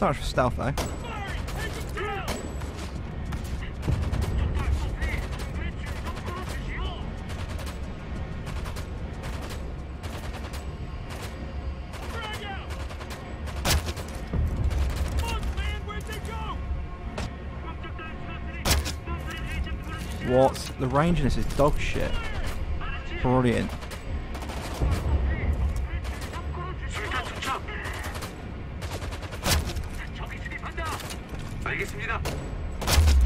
So much for stealth though. What? The range in this is dog shit. Brilliant. 알겠습니다.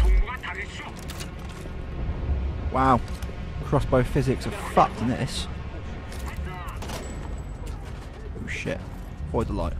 동무가 다르시오. Wow. Crossbow physics are fucked in this. Oh shit. Avoid the light.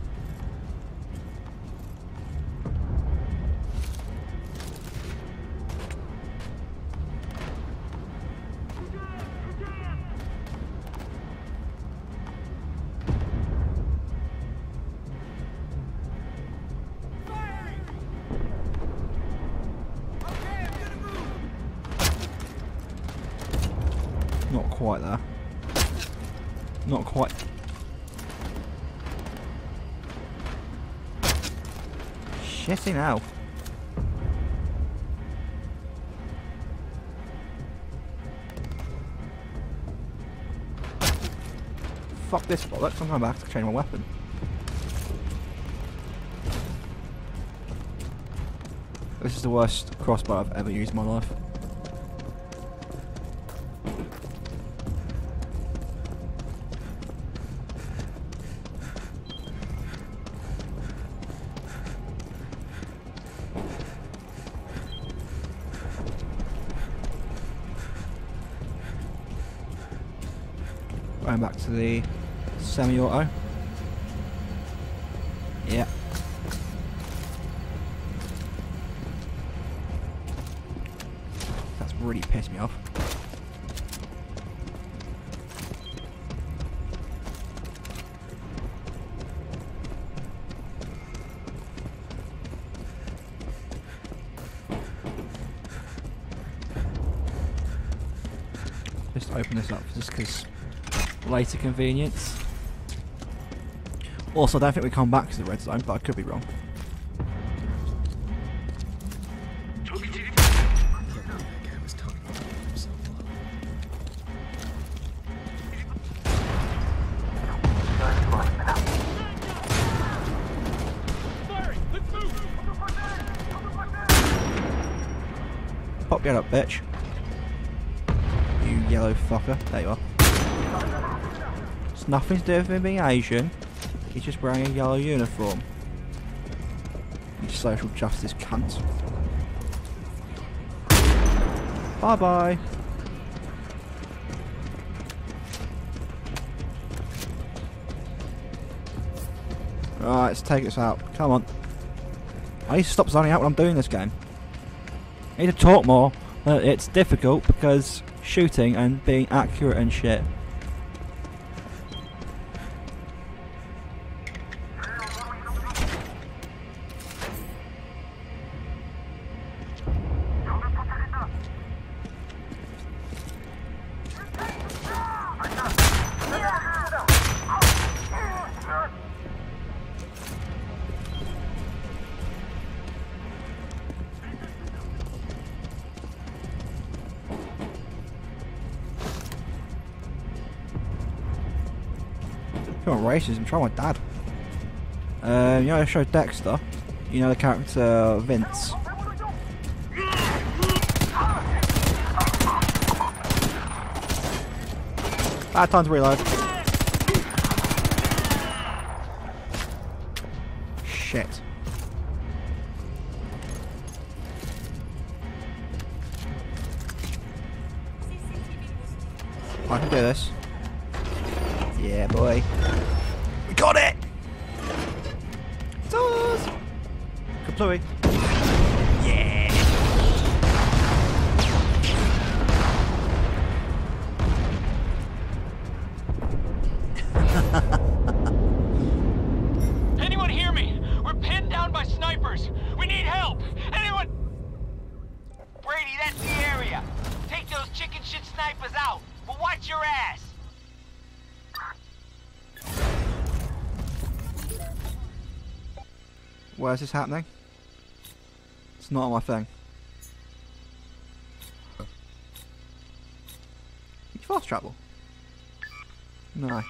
Quite there. Not quite. Shitting hell. Fuck this bollocks, I'm coming back to change my weapon. This is the worst crossbow I've ever used in my life. Going back to the semi-auto. Yeah. That's really pissed me off. Just open this up just because later convenience. Also, I don't think we come back to the red zone, but I could be wrong. Pop your up, bitch. You yellow fucker. There you are. It's nothing to do with him being Asian. He's just wearing a yellow uniform. You social justice cunt. Bye bye. Alright, let's take this out. Come on. I need to stop zoning out when I'm doing this game. I need to talk more, it's difficult because shooting and being accurate and shit. Racism, try my dad. Um, you know, I showed Dexter. You know the character Vince. Bad time to reload. Shit. I can do this. Yeah, boy. We got it! It's ours! Kaplooey. Yeah! Anyone hear me? We're pinned down by snipers. We need help. Anyone? Brady, that's the area. Take those chicken shit snipers out, but watch your ass. Where's this happening? It's not my thing. You fast travel? No.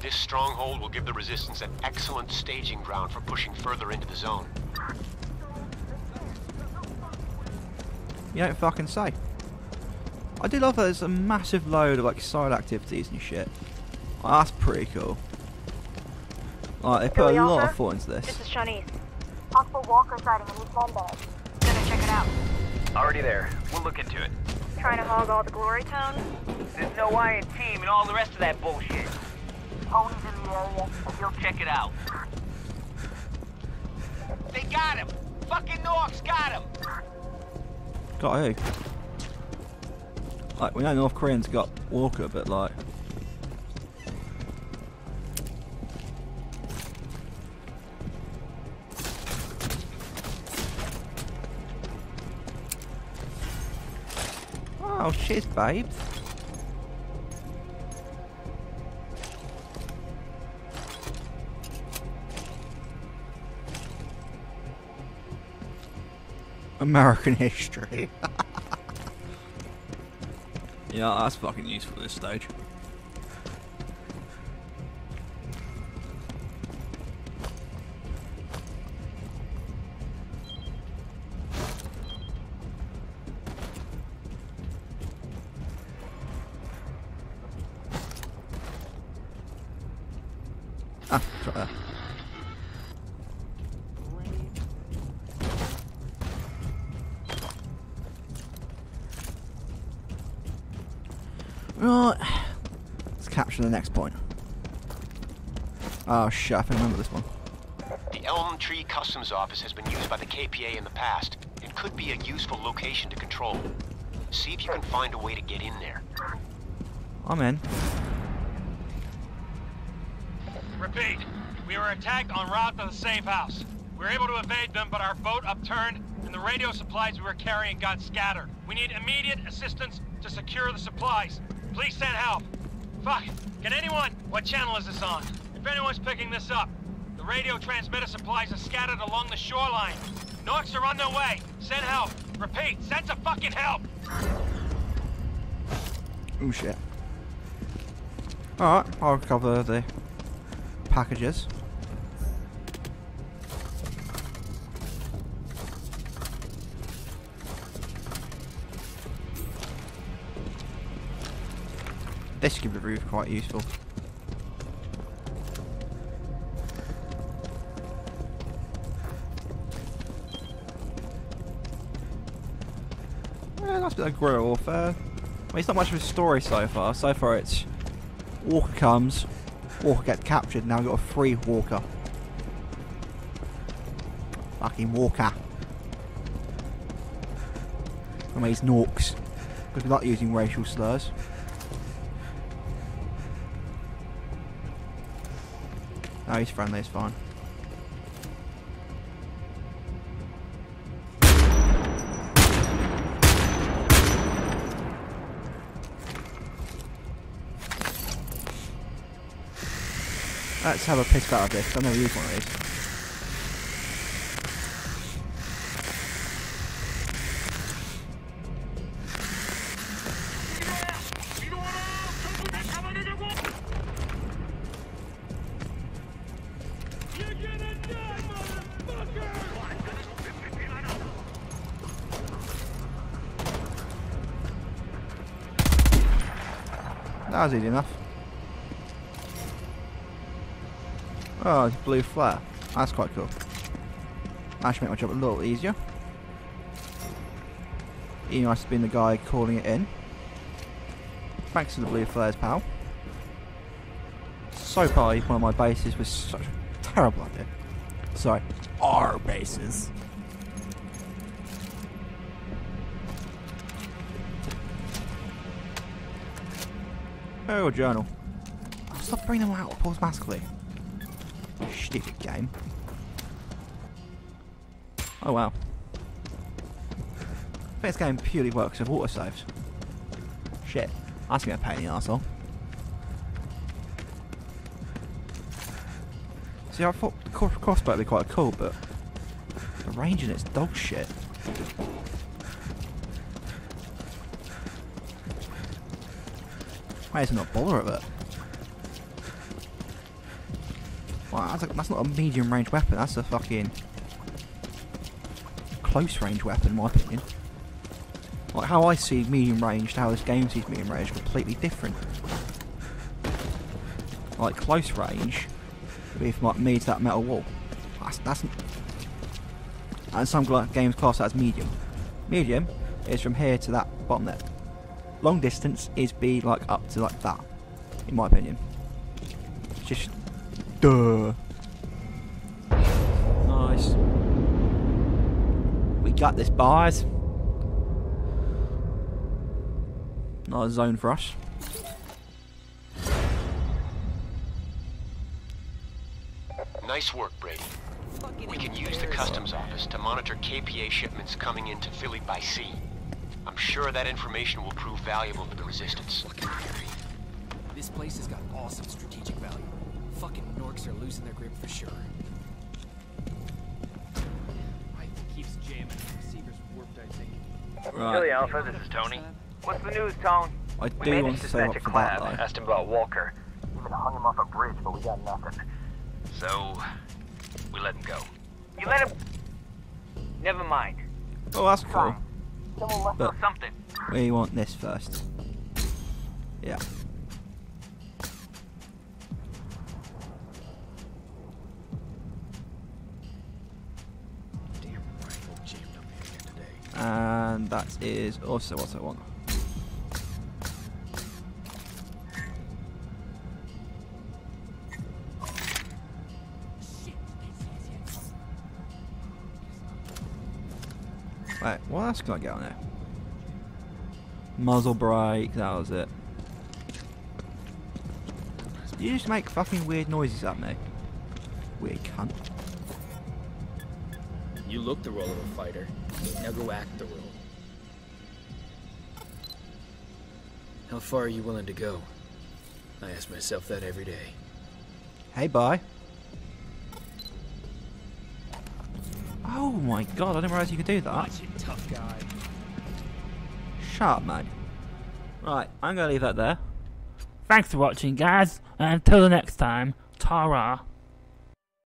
This stronghold will give the resistance an excellent staging ground for pushing further into the zone. You don't fucking say. I do love that there's a massive load of like side activities and shit. Oh, that's pretty cool. Like they put Billy a lot Alpha? of thought into this. This is Shanice. Possible Walker sighting in East Monday. Gonna check it out. Already there. We'll look into it. Trying to hog all the glory tones. There's no iron team and all the rest of that bullshit. Tony's in the area. You'll check it out. They got him! Fucking Norks got him! Got who? Like we know North Koreans got Walker, but like. Oh, shit, babe. American history. yeah, that's fucking useful at this stage. Right. Let's capture the next point. Oh shit, I think I remember this one. The Elm Tree Customs Office has been used by the KPA in the past and could be a useful location to control. See if you can find a way to get in there. I'm in. Repeat. We were attacked en route to the safe house. We were able to evade them, but our boat upturned, and the radio supplies we were carrying got scattered. We need immediate assistance to secure the supplies. Please send help. Fuck. Can anyone... What channel is this on? If anyone's picking this up, the radio transmitter supplies are scattered along the shoreline. Norks are on their way. Send help. Repeat, send some fucking help. Oh shit. Alright, I'll cover the packages. This could be really quite useful. Yeah, nice bit of guerrilla warfare. I mean, it's not much of a story so far. So far, it's Walker comes, Walker gets captured. Now we've got a free Walker. Fucking Walker. I mean, he's Norks. Because we like using racial slurs. No, he's friendly, it's fine. Let's have a piss out of this. I've never used one of these. That was easy enough. Oh, it's blue flare. That's quite cool. That should make my job a little easier. Ian must have been the guy calling it in. Thanks to the blue flares, pal. So far, one of my bases was such a terrible idea. Sorry, our bases. Oh, journal. Oh, stop bringing them out automatically. Stupid game. Oh wow. This game purely works with water saves. Shit. That's gonna be a pain in the arsehole. See, I thought the crossbow would be quite cool, but the range in it's dog shit. Why is it not bother of it? Wow, that's, a, that's not a medium range weapon, that's a fucking close range weapon in my opinion. Like how I see medium range to how this game sees medium range completely different. Like close range from like me to that metal wall. That's that's and some games class that as medium. Medium is from here to that bottom there. Long distance is be like up to like that, in my opinion. Just duh. Nice. We got this, boys. Not a zone for us. Nice work, Brady. We can use the customs office to monitor KPA shipments coming into Philly by sea. I'm sure that information will prove valuable to the Resistance. This place has got awesome strategic value. Fucking Norks are losing their grip for sure. I keeps jamming. Receiver's warped, I think. Right. Alpha, this is Tony. What's the news, Tone? I We do managed want to to say up snatch a for that clap. though. Asked him about Walker. Even hung him off a bridge, but we got nothing. So, we let him go. You let him? Never mind. Oh, that's cool. But- We want this first. Yeah. Damn rifle jammed up again today. And that is also what I want. Wait, what else can I get on there? Muzzle brake, that was it. You just make fucking weird noises at me. Weird cunt. You look the role of a fighter. Now go act the role. How far are you willing to go? I ask myself that every day. Hey, bye. Oh my god, I didn't realise you could do that. Tough guy. Shut up, mate. Right, I'm going to leave that there. Thanks for watching, guys, and until the next time, ta